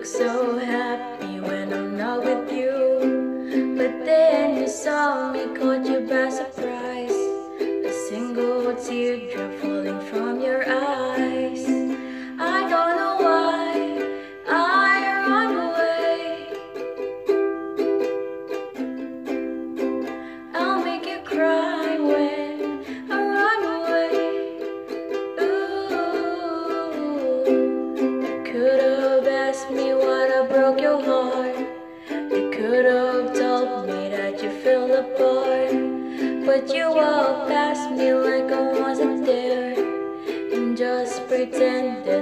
look so happy when I'm not with you. But then you saw me, caught you by surprise. Rudolph told me that you feel the but you walked past me like I wasn't there and just pretended.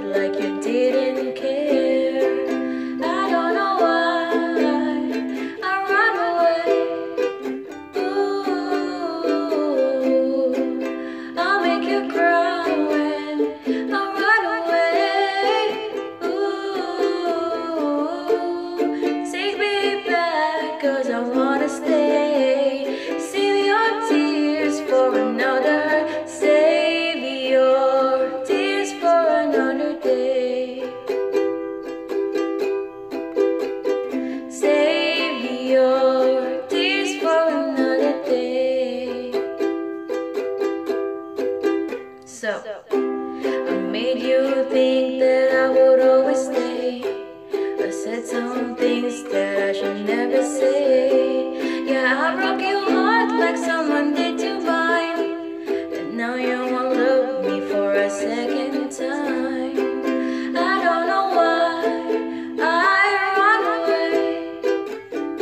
time. I don't know why I run away.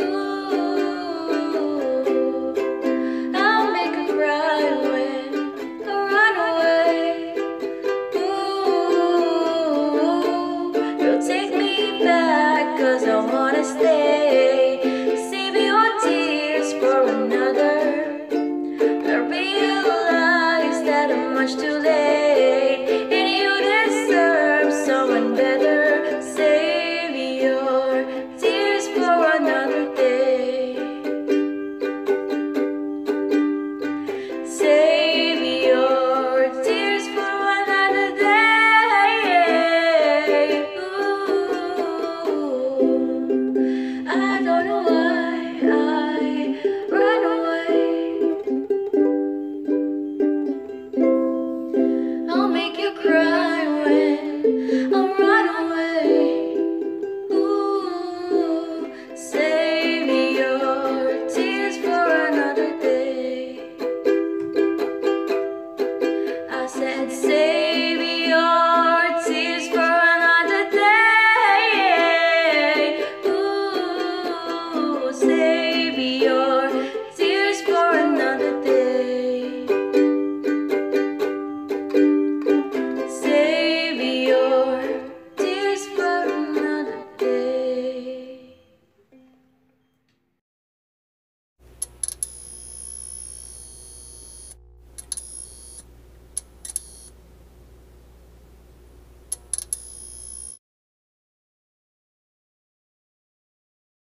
Ooh, I'll make cry when I run away. Ooh, you'll take me back, cause I wanna stay. Save your tears for another. I realize that I'm much too late.